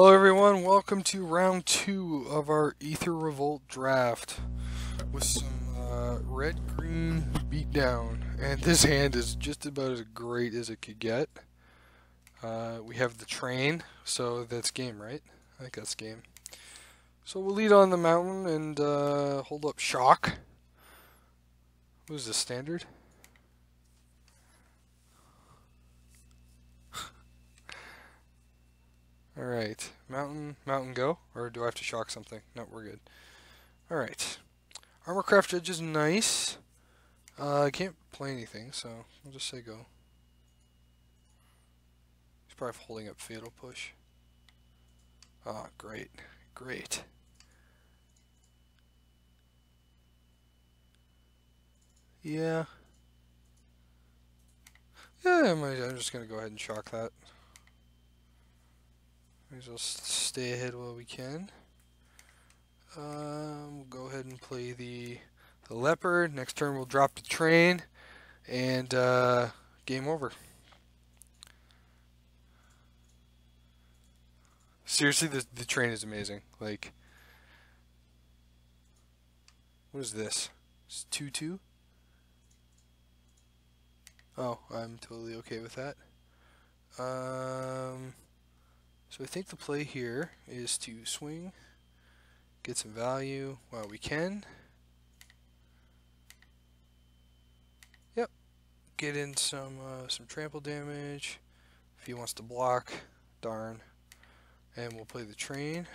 Hello everyone, welcome to round two of our Aether Revolt draft with some uh, red-green beatdown. And this hand is just about as great as it could get. Uh, we have the train, so that's game, right? I think that's game. So we'll lead on the mountain and uh, hold up shock. What is this, standard? Alright, mountain, mountain go? Or do I have to shock something? No, we're good. Alright. Armorcraft Judge is nice. Uh, I can't play anything, so I'll just say go. He's probably holding up Fatal Push. Ah, oh, great. Great. Yeah. Yeah, I'm just going to go ahead and shock that. Might as well stay ahead while we can. Um, we'll go ahead and play the, the leopard. Next turn we'll drop the train. And uh, game over. Seriously, the, the train is amazing. Like, what is this? It's 2-2? Oh, I'm totally okay with that. Um... So I think the play here is to swing, get some value while we can. Yep, get in some uh, some trample damage. If he wants to block, darn. And we'll play the train.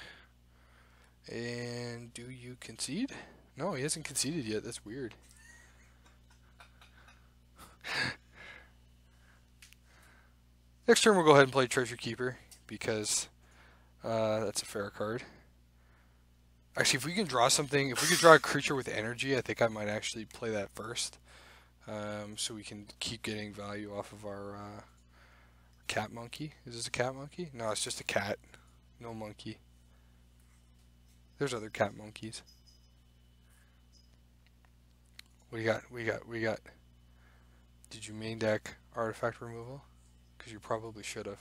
And do you concede? No, he hasn't conceded yet. That's weird. Next turn we'll go ahead and play Treasure Keeper because uh, that's a fair card. Actually, if we can draw something, if we could draw a creature with energy, I think I might actually play that first. Um, so we can keep getting value off of our uh, cat monkey. Is this a cat monkey? No, it's just a cat. No monkey. There's other cat monkeys. You got? We got, we got. Did you main deck artifact removal? Because you probably should have.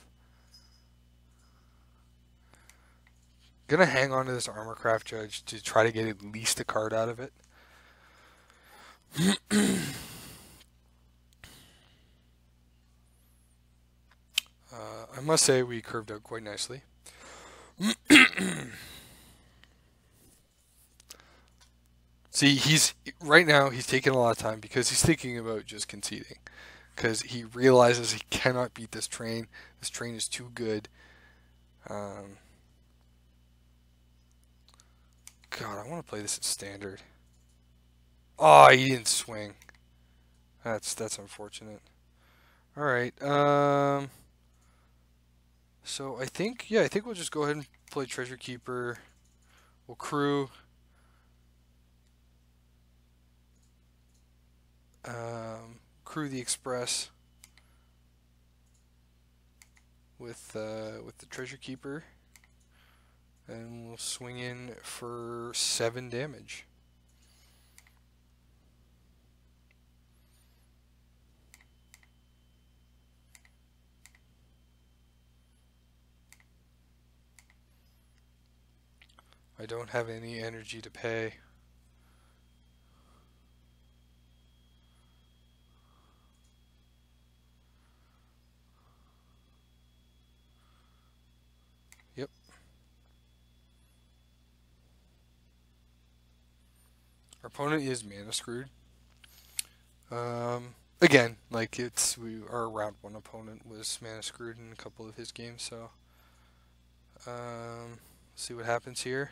Gonna hang on to this Armorcraft Judge to try to get at least a card out of it. uh, I must say we curved out quite nicely. See, he's right now he's taking a lot of time because he's thinking about just conceding. Because he realizes he cannot beat this train. This train is too good. Um, God, I want to play this at standard. Oh, he didn't swing. That's that's unfortunate. All right. Um. So I think yeah, I think we'll just go ahead and play Treasure Keeper. We'll crew. Um, crew the Express with uh, with the Treasure Keeper. And we'll swing in for 7 damage. I don't have any energy to pay. Our opponent is mana screwed. Um, again, like it's we our round one opponent was mana screwed in a couple of his games, so um, see what happens here.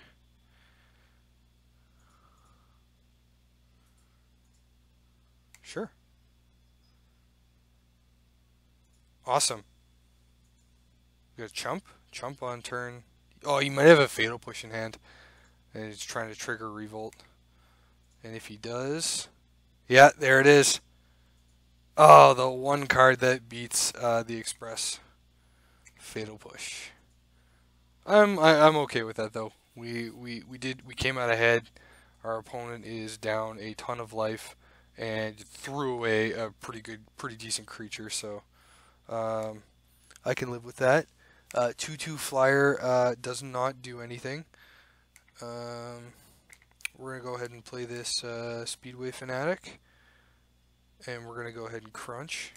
Sure. Awesome. We got a chump. Chump on turn. Oh, you might have a fatal push in hand. And he's trying to trigger revolt. And if he does, yeah, there it is. Oh, the one card that beats uh, the Express. Fatal Push. I'm I, am i am okay with that though. We we we did we came out ahead. Our opponent is down a ton of life and threw away a pretty good, pretty decent creature. So um, I can live with that. Uh, 2-2 flyer uh, does not do anything. Um, we're going to go ahead and play this uh, Speedway Fanatic. And we're going to go ahead and crunch.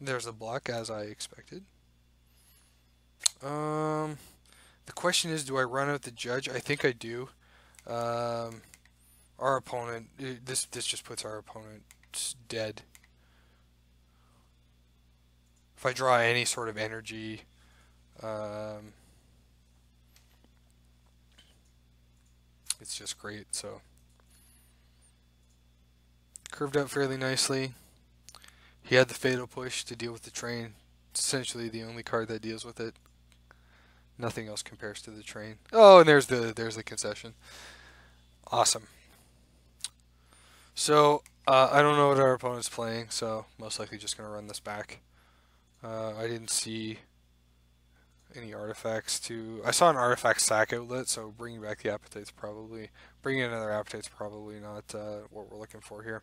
There's a block as I expected. Um, the question is, do I run out the judge? I think I do. Um, our opponent, uh, this this just puts our opponent dead. If I draw any sort of energy, um, it's just great. So curved out fairly nicely. He had the fatal push to deal with the train. It's essentially the only card that deals with it. Nothing else compares to the train. Oh, and there's the there's the concession. Awesome. So uh, I don't know what our opponent's playing, so most likely just gonna run this back. Uh, I didn't see any artifacts to. I saw an artifact sack outlet, so bringing back the appetite's probably bringing another appetite's probably not uh, what we're looking for here.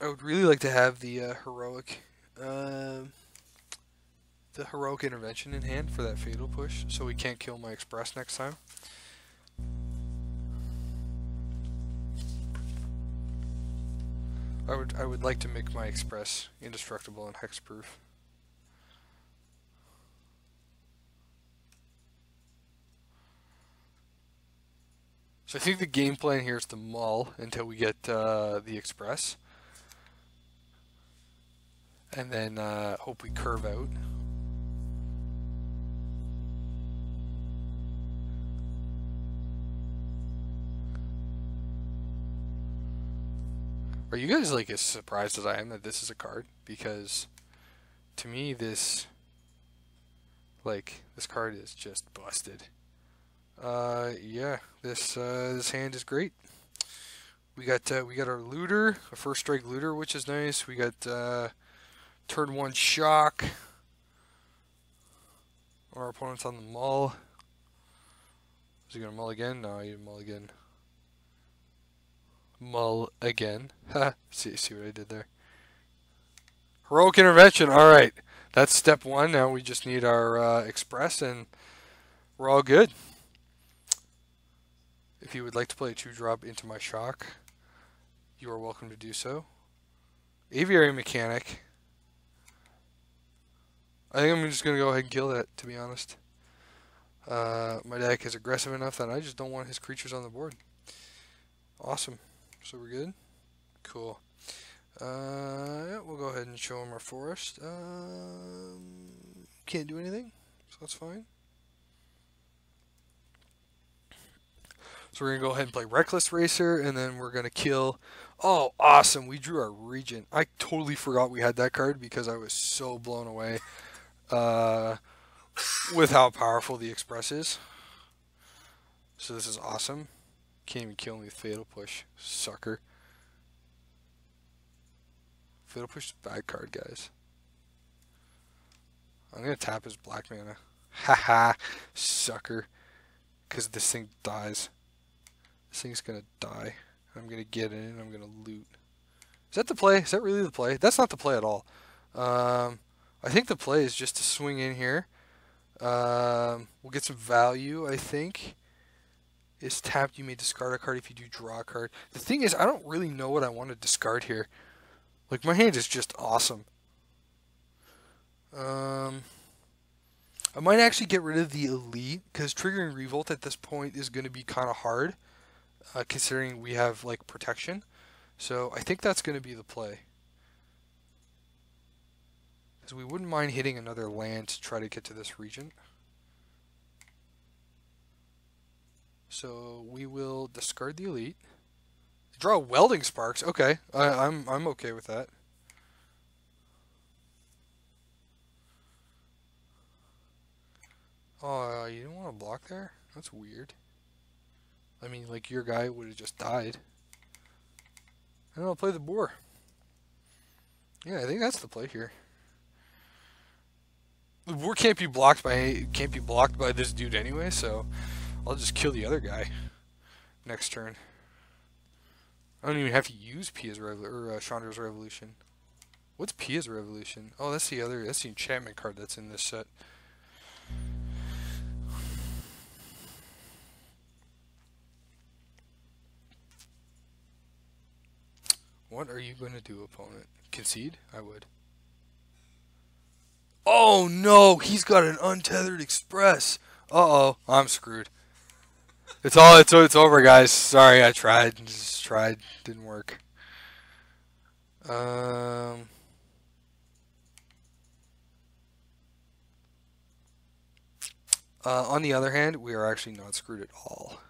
I would really like to have the uh, heroic, uh, the heroic intervention in hand for that fatal push, so we can't kill my express next time. I would I would like to make my express indestructible and hexproof. So I think the game plan here is to mull until we get uh, the express and then uh, hope we curve out. Are you guys like as surprised as I am that this is a card? Because to me this like this card is just busted. Uh yeah, this uh this hand is great. We got uh, we got our looter, a first strike looter, which is nice. We got uh Turn one shock. Our opponent's on the mull. Is he gonna mull again? No, he mull again. Mull again. See, see what I did there. Heroic intervention. All right, that's step one. Now we just need our uh, express, and we're all good. If you would like to play a two drop into my shock, you are welcome to do so. Aviary mechanic. I think I'm just going to go ahead and kill that, to be honest. Uh, my deck is aggressive enough that I just don't want his creatures on the board. Awesome. So we're good? Cool. Uh, yeah, we'll go ahead and show him our forest. Um, can't do anything, so that's fine. So we're going to go ahead and play Reckless Racer, and then we're going to kill... Oh, awesome. We drew our Regent. I totally forgot we had that card because I was so blown away uh, with how powerful the Express is. So this is awesome. Can't even kill me with Fatal Push, sucker. Fatal Push is a bad card, guys. I'm gonna tap his black mana. Haha, sucker. Because this thing dies. This thing's gonna die. I'm gonna get in and I'm gonna loot. Is that the play? Is that really the play? That's not the play at all. Um, I think the play is just to swing in here. Um, we'll get some value, I think. Is tapped, you may discard a card if you do draw a card. The thing is, I don't really know what I want to discard here. Like, my hand is just awesome. Um, I might actually get rid of the Elite, because triggering Revolt at this point is going to be kind of hard, uh, considering we have, like, protection. So, I think that's going to be the play. Because we wouldn't mind hitting another land to try to get to this region. So we will discard the elite. Draw welding sparks. Okay, I, I'm I'm okay with that. Oh, uh, you didn't want to block there? That's weird. I mean, like your guy would have just died. I don't. Play the boar. Yeah, I think that's the play here. The boar can't be blocked by can't be blocked by this dude anyway, so I'll just kill the other guy next turn. I don't even have to use Pia's or uh, Chandra's Revolution. What's Pia's Revolution? Oh, that's the other. That's the enchantment card that's in this set. What are you going to do, opponent? Concede? I would. Oh no, he's got an untethered express. Uh oh, I'm screwed. It's all it's it's over, guys. Sorry, I tried, just tried, didn't work. Um. Uh, on the other hand, we are actually not screwed at all.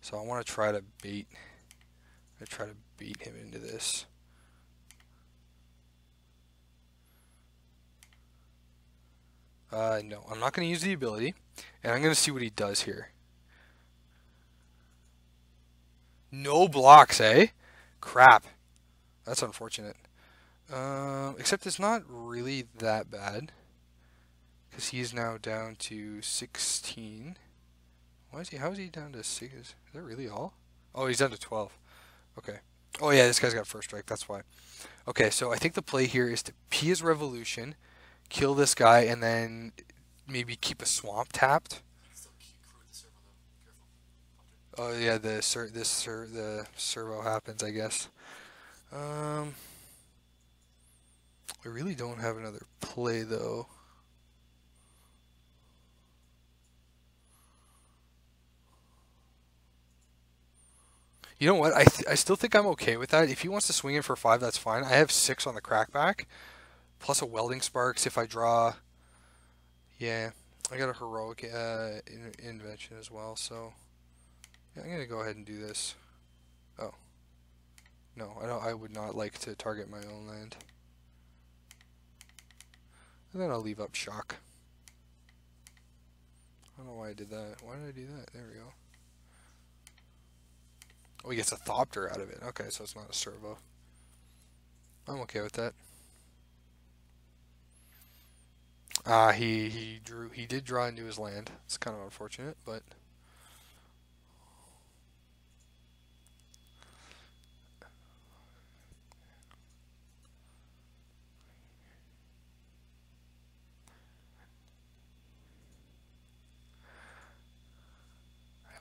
So I want to try to bait. I try to bait him into this. Uh, no, I'm not going to use the ability, and I'm going to see what he does here. No blocks, eh? Crap. That's unfortunate. Um, except it's not really that bad. Because he's now down to 16. Why is he, how is he down to 6? Is that really all? Oh, he's down to 12. Okay. Oh yeah, this guy's got first strike, that's why. Okay, so I think the play here is to Pia's Revolution, kill this guy, and then maybe keep a swamp tapped. Oh yeah, the ser this ser the servo happens, I guess. Um, I really don't have another play though. You know what? I, I still think I'm okay with that. If he wants to swing in for five, that's fine. I have six on the crackback, plus a welding sparks if I draw. Yeah, I got a heroic uh, in invention as well, so yeah, I'm gonna go ahead and do this. Oh, no, I don't. I would not like to target my own land. And then I'll leave up shock. I don't know why I did that. Why did I do that? There we go. Oh, he gets a Thopter out of it. Okay, so it's not a servo. I'm okay with that. Ah, uh, he he drew he did draw into his land. It's kind of unfortunate, but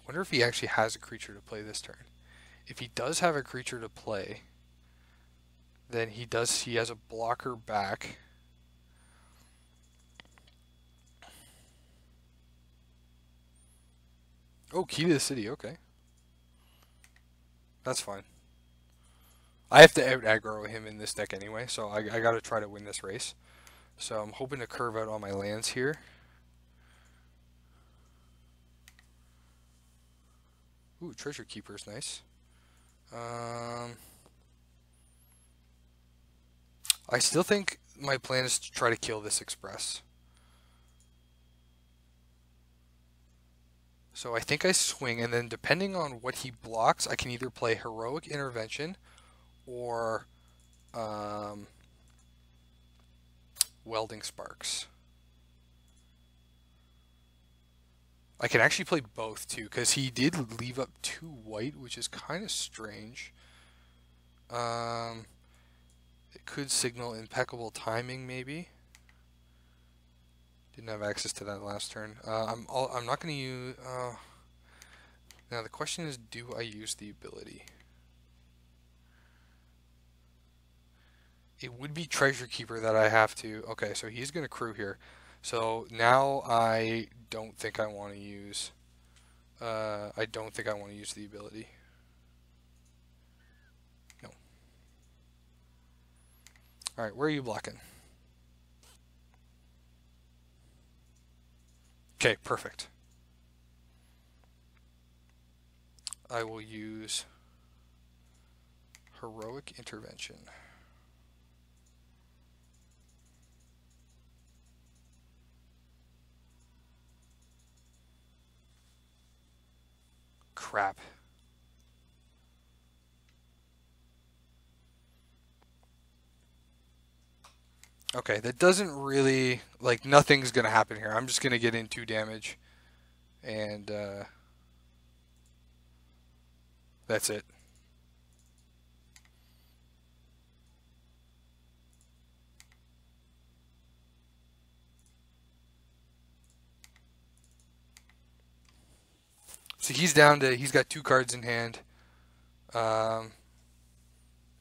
wonder if he actually has a creature to play this turn if he does have a creature to play, then he does he has a blocker back. Oh, key to the city, okay. That's fine. I have to out aggro him in this deck anyway, so I, I gotta try to win this race. So I'm hoping to curve out all my lands here. Ooh, Treasure Keeper is nice. Um, I still think my plan is to try to kill this Express. So I think I swing, and then depending on what he blocks, I can either play Heroic Intervention or um, Welding Sparks. I can actually play both too, because he did leave up two white, which is kind of strange. Um, it could signal impeccable timing, maybe. Didn't have access to that last turn. Uh, I'm all, I'm not going to use. Uh, now the question is, do I use the ability? It would be Treasure Keeper that I have to. Okay, so he's going to crew here. So now I don't think I want to use, uh, I don't think I want to use the ability. No. Alright, where are you blocking? Okay, perfect. I will use Heroic Intervention. crap. Okay, that doesn't really, like, nothing's going to happen here. I'm just going to get in 2 damage. And, uh, that's it. So he's down to, he's got two cards in hand. Um,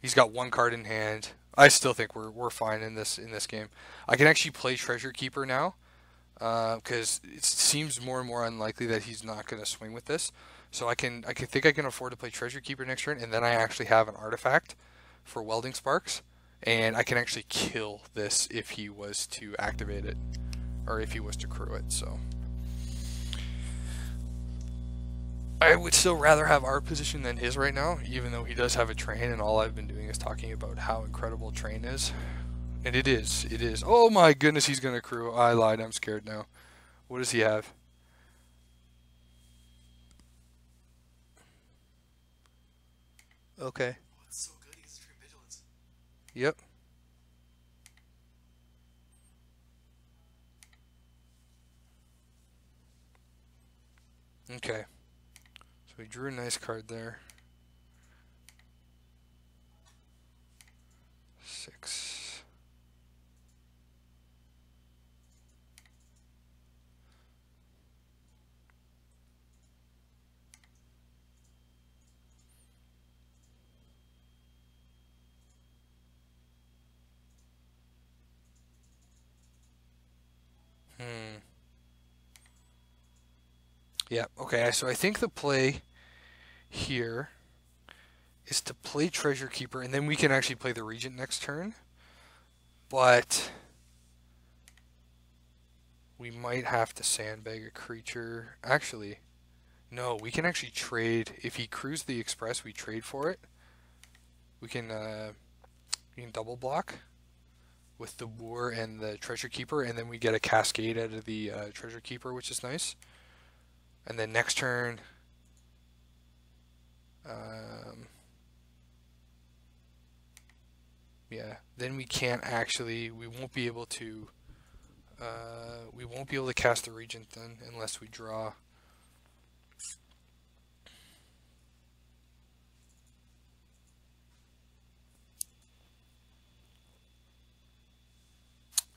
he's got one card in hand. I still think we're, we're fine in this in this game. I can actually play Treasure Keeper now because uh, it seems more and more unlikely that he's not going to swing with this. So I can I can think I can afford to play Treasure Keeper next turn, and then I actually have an artifact for Welding Sparks, and I can actually kill this if he was to activate it, or if he was to crew it. So. I would still rather have our position than his right now, even though he does have a train, and all I've been doing is talking about how incredible train is. And it is, it is. Oh my goodness, he's gonna crew. I lied, I'm scared now. What does he have? Okay. So. Yep. Okay. So we drew a nice card there. Six. Yeah, okay, so I think the play here is to play Treasure Keeper, and then we can actually play the Regent next turn. But we might have to sandbag a creature. Actually, no, we can actually trade. If he crews the Express, we trade for it. We can, uh, we can double block with the War and the Treasure Keeper, and then we get a Cascade out of the uh, Treasure Keeper, which is nice. And then next turn, um, yeah, then we can't actually, we won't be able to, uh, we won't be able to cast the Regent then unless we draw.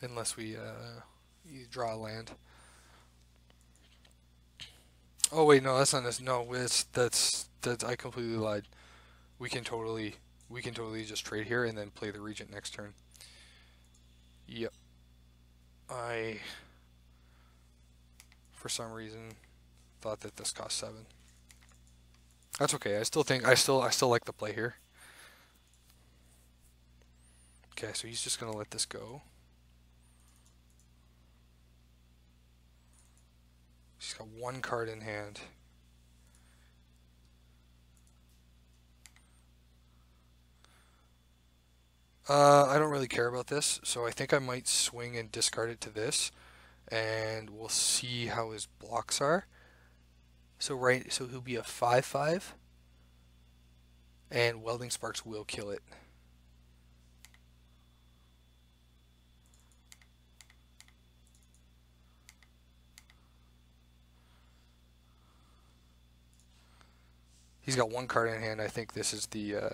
Unless we uh, draw a land. Oh wait, no, that's not this. No, it's that's that's I completely lied. We can totally we can totally just trade here and then play the regent next turn. Yep. I for some reason thought that this cost seven. That's okay. I still think I still I still like the play here. Okay, so he's just gonna let this go. She's got one card in hand. Uh, I don't really care about this, so I think I might swing and discard it to this, and we'll see how his blocks are. So right, so he'll be a 5-5, and Welding Sparks will kill it. He's got one card in hand. I think this is the... Uh,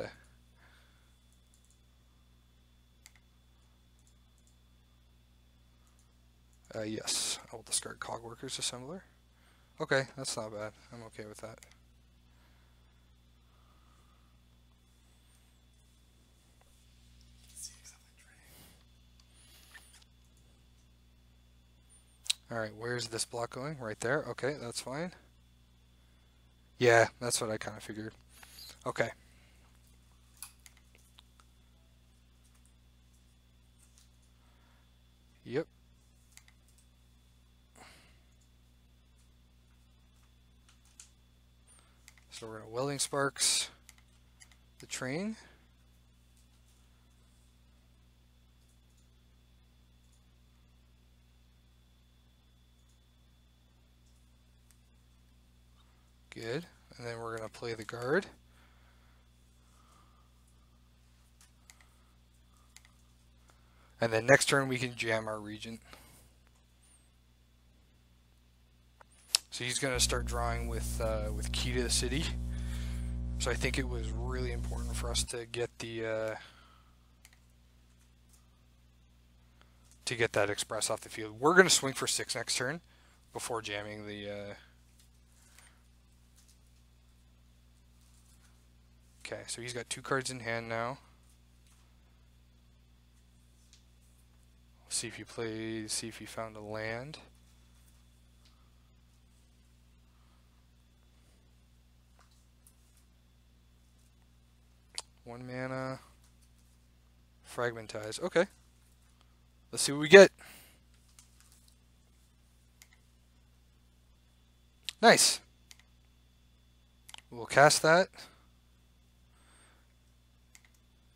uh, yes, I will discard Cogworkers Assembler. Okay, that's not bad. I'm okay with that. Alright, where's this block going? Right there. Okay, that's fine. Yeah, that's what I kind of figured. Okay. Yep. So we're to welding sparks the train. And then we're going to play the guard. And then next turn we can jam our regent. So he's going to start drawing with uh, with key to the city. So I think it was really important for us to get the uh, to get that express off the field. We're going to swing for six next turn before jamming the. Uh... Okay, so he's got two cards in hand now. see if he plays. See if he found a land. One mana. Fragmentize. Okay. Let's see what we get. Nice. We'll cast that.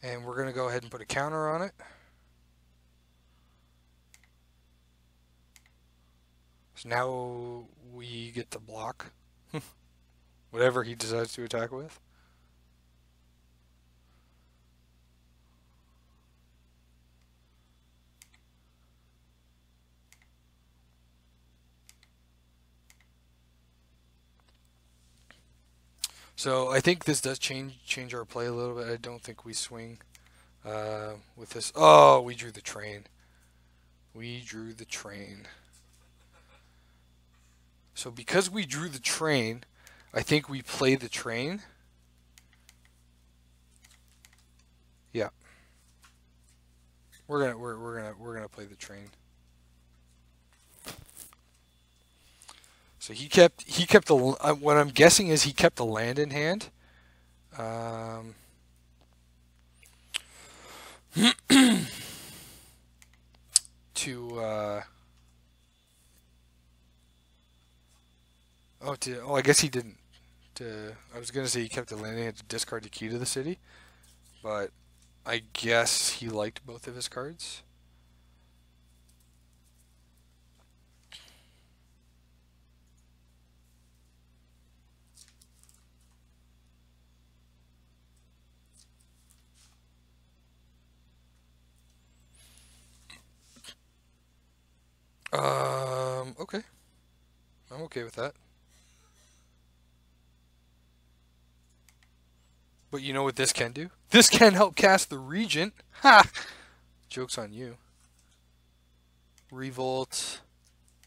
And we're going to go ahead and put a counter on it. So now we get the block whatever he decides to attack with. So I think this does change change our play a little bit. I don't think we swing uh, with this. Oh, we drew the train. We drew the train. So because we drew the train, I think we play the train. Yeah. We're gonna we're we're gonna we're gonna play the train. So he kept he kept the uh, what I'm guessing is he kept the land in hand. Um, to uh, oh to oh I guess he didn't. To I was gonna say he kept the land in hand to discard the key to the city, but I guess he liked both of his cards. Um, okay. I'm okay with that. But you know what this can do? This can help cast the Regent. Ha! Joke's on you. Revolt.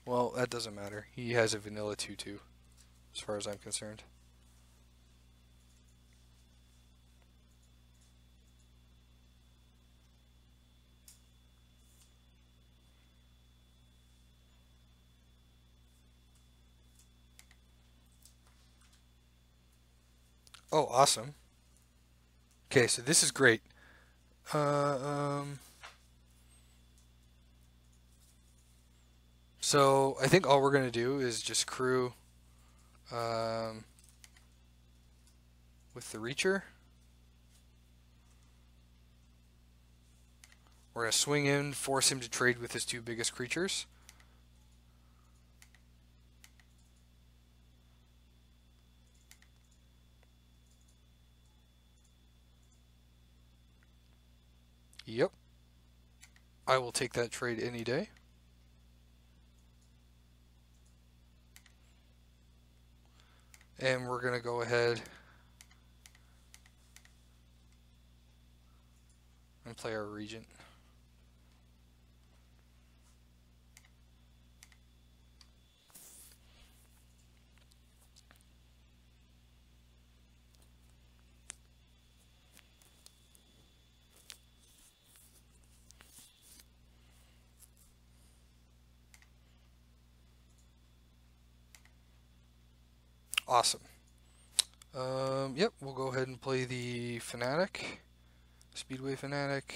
Well, that doesn't matter. He has a vanilla 2-2, as far as I'm concerned. Oh, awesome. Okay, so this is great. Uh, um, so I think all we're going to do is just crew um, with the Reacher. We're going to swing in, force him to trade with his two biggest creatures. Yep. I will take that trade any day. And we're going to go ahead and play our regent. Awesome. Um, yep, we'll go ahead and play the Fanatic, Speedway Fanatic.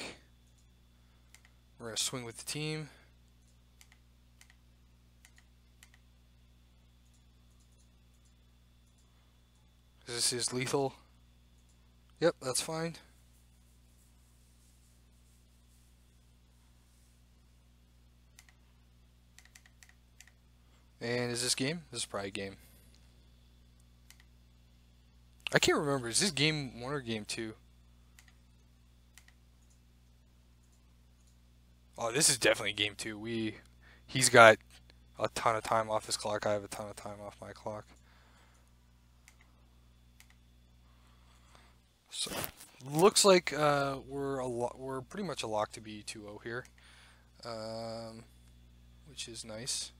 We're going to swing with the team. This is lethal. Yep, that's fine. And is this game? This is probably a game. I can't remember. Is this game one or game two? Oh, this is definitely game two. We, he's got a ton of time off his clock. I have a ton of time off my clock. So looks like uh, we're a lo- we're pretty much a lock to be 2-0 here, um, which is nice.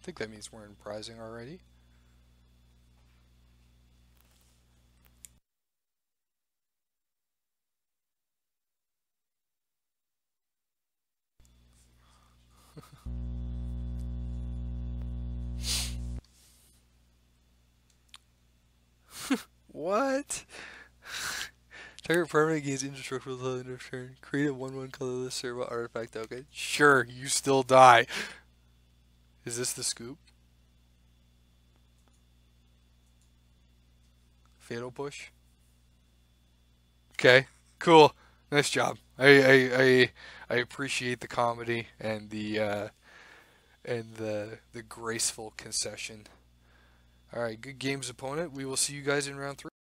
I think that means we're in prizing already. what? Target permanent gains indestructible until end of turn. Create a 1-1 colorless servo artifact. Okay, sure, you still die. Is this the scoop? Fatal push. Okay, cool. Nice job. I I I, I appreciate the comedy and the uh, and the the graceful concession. All right, good games, opponent. We will see you guys in round three.